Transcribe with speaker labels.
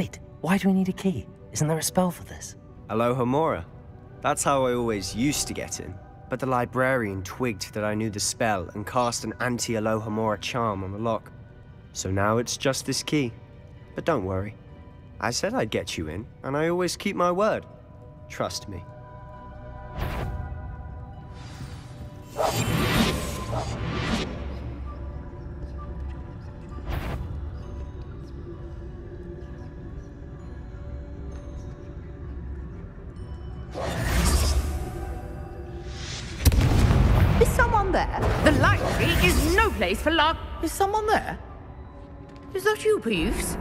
Speaker 1: Wait, why do we need a key? Isn't there a spell for this?
Speaker 2: Alohomora. That's how I always used to get in. But the librarian twigged that I knew the spell and cast an anti-Alohomora charm on the lock. So now it's just this key. But don't worry. I said I'd get you in, and I always keep my word. Trust me.
Speaker 3: Is someone there?
Speaker 4: The library is no place for lark.
Speaker 3: Is someone there? Is that you, Peeves?